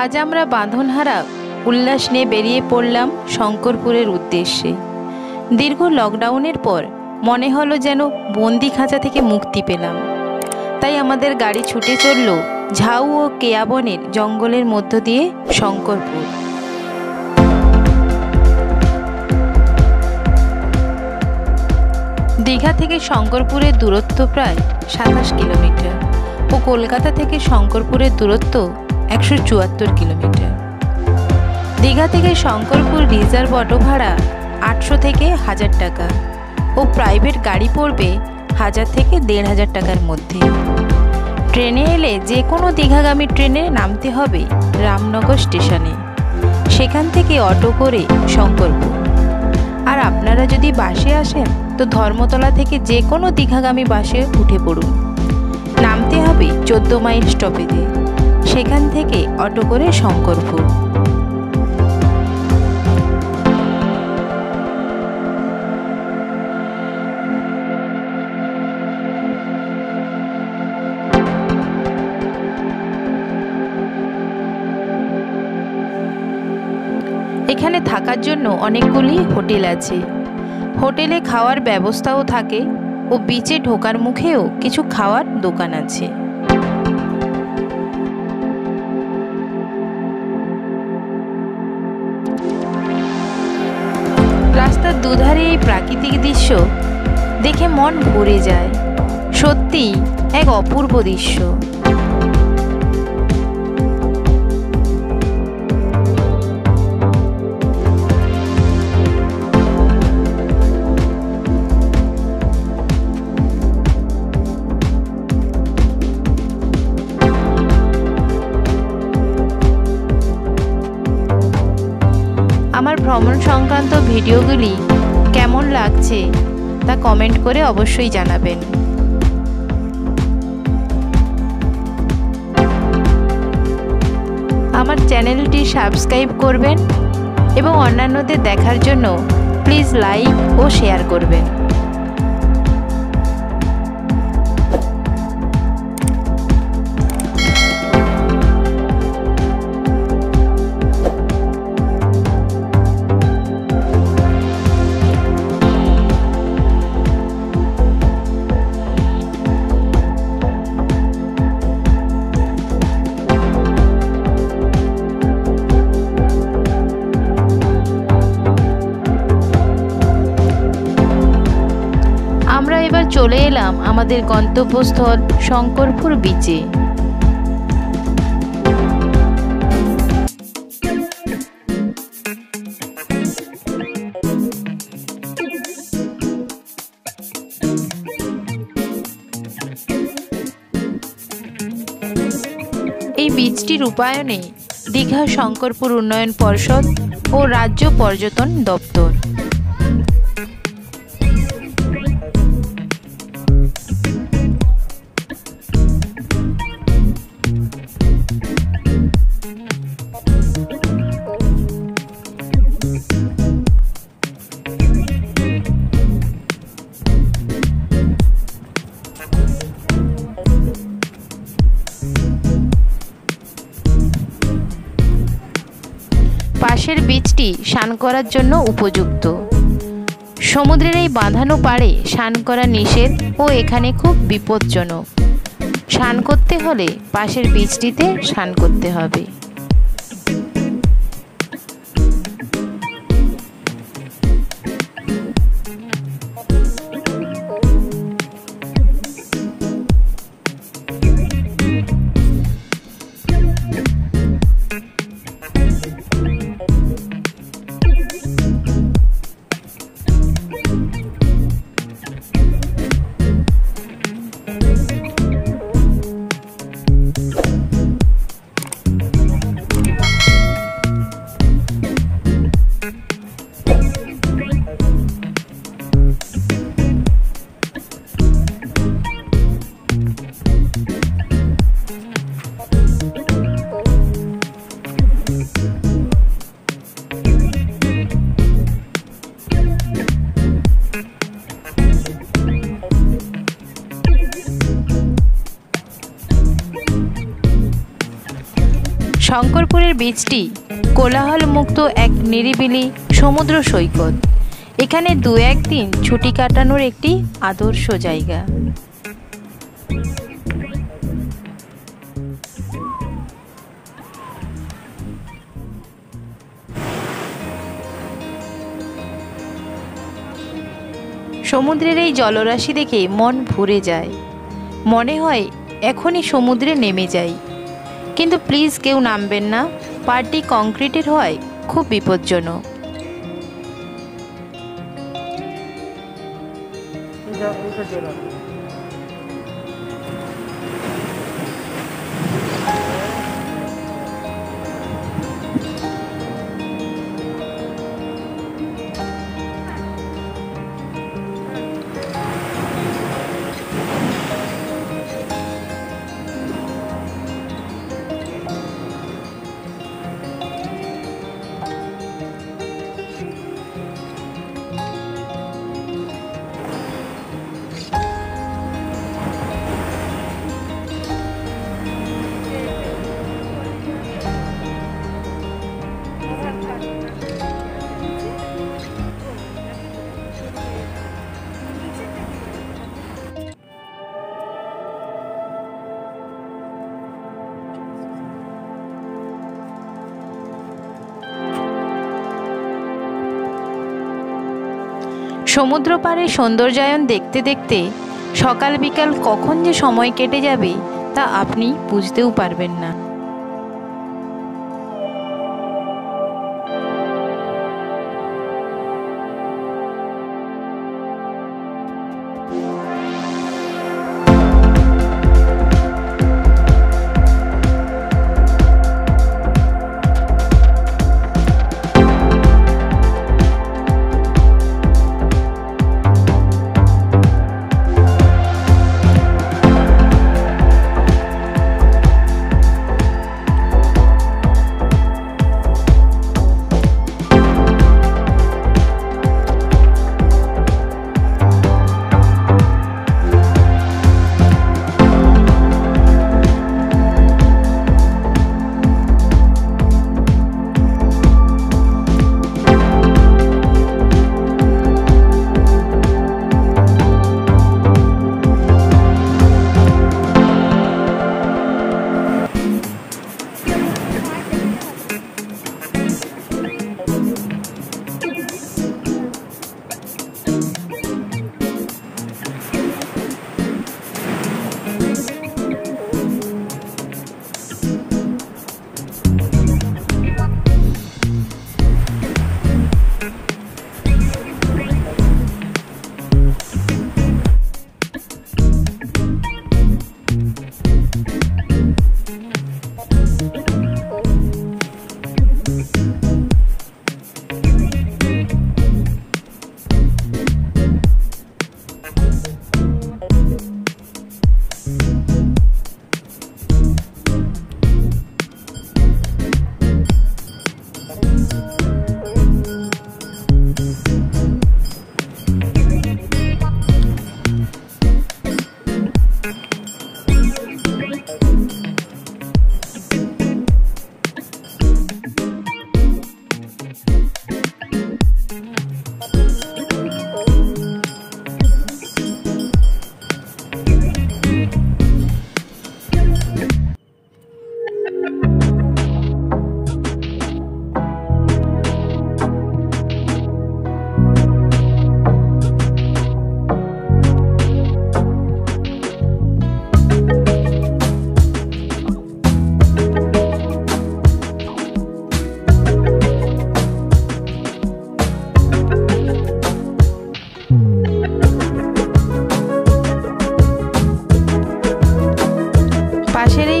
আজ আমরা বাঁধনহারা উল্লাস নিয়ে বেরিয়ে পড়লাম শঙ্করপুরের উদ্দেশ্যে। দীর্ঘ লকডাউনের পর মনে হলো যেন বন্দি খাঁচা থেকে মুক্তি পেলাম। তাই আমাদের গাড়ি ছুটে চলল ঝাউ ও কেয়াবনের জঙ্গলের মধ্য দিয়ে শঙ্করপুর। দীঘা থেকে শঙ্করপুরের দূরত্ব প্রায় সাতাশ কিলোমিটার ও কলকাতা থেকে শঙ্করপুরের দূরত্ব একশো চুয়াত্তর কিলোমিটার। দীঘা থেকে শঙ্করপুর রিজার্ভ অটো ভাড়া আটশো থেকে হাজার টাকা ও প্রাইভেট গাড়ি পড়বে হাজার থেকে দেড় হাজার টাকার মধ্যে। ট্রেনে এলে যে কোনো দীঘাগামী ট্রেনে নামতে হবে রামনগর স্টেশনে। সেখান থেকে অটো করে শঙ্করপুর। আর আপনারা যদি বাসে আসেন, তো ধর্মতলা থেকে যে কোনো দীঘাগামী বাসে উঠে পড়ুন। নামতে হবে চোদ্দ মাইল স্টপেজে। সেখান থেকে অটো করে শঙ্করপুর। এখানে থাকার জন্য অনেকগুলি হোটেল আছে। হোটেলে খাওয়ার ব্যবস্থাও থাকে ও বিচে ঢোকার মুখেও কিছু খাওয়ার দোকান আছে। দুধারে এই প্রাকৃতিক দৃশ্য দেখে মন ভরে যায়। সত্যিই এক অপূর্ব দৃশ্য। ভ্রমণ সংক্রান্ত ভিডিওগুলি কেমন লাগছে তা কমেন্ট করে অবশ্যই জানাবেন। আমার চ্যানেলটি সাবস্ক্রাইব করবেন এবং অন্যান্যদের দেখার জন্য প্লিজ লাইক ও শেয়ার করবেন। চলে এলাম আমাদের গন্তব্যস্থল শঙ্করপুর বিচে এই বীজটি রূপায়ণে দীঘা শঙ্করপুর উন্নয়ন পর্ষদ ও রাজ্য পর্যটন দপ্তর। পাশের বীজটি স্নান করার জন্য উপযুক্ত। সমুদ্রের এই বাঁধানো পাড়ে স্নান করা নিষেধ ও এখানে খুব বিপজ্জনক। স্নান করতে হলে পাশের বীজটিতে স্নান করতে হবে। শঙ্করপুরের বীচটি কোলাহল মুক্ত এক নিরিবিলি সমুদ্র সৈকত। এখানে দু একদিন ছুটি কাটানোর একটি আদর্শ জায়গা। সমুদ্রের এই জলরাশি দেখে মন ভরে যায়। মনে হয়, এখনই সমুদ্রে নেমে যাই। কিন্তু প্লিজ কেউ নামবেন না। পার্টি কংক্রিটের হয় খুব বিপজ্জনক। সমুদ্র পাড়ে সৌন্দর্যায়ন দেখতে দেখতে সকাল বিকাল কখন যে সময় কেটে যাবে তা আপনি বুঝতেও পারবেন না।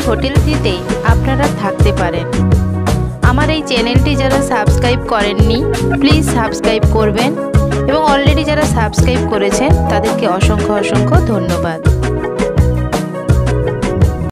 এই হোটেলটিতে আপনারা থাকতে পারেন। আমার এই চ্যানেলটি যারা সাবস্ক্রাইব করেননি, প্লিজ সাবস্ক্রাইব করবেন এবং অলরেডি যারা সাবস্ক্রাইব করেছেন, তাদেরকে অসংখ্য অসংখ্য ধন্যবাদ।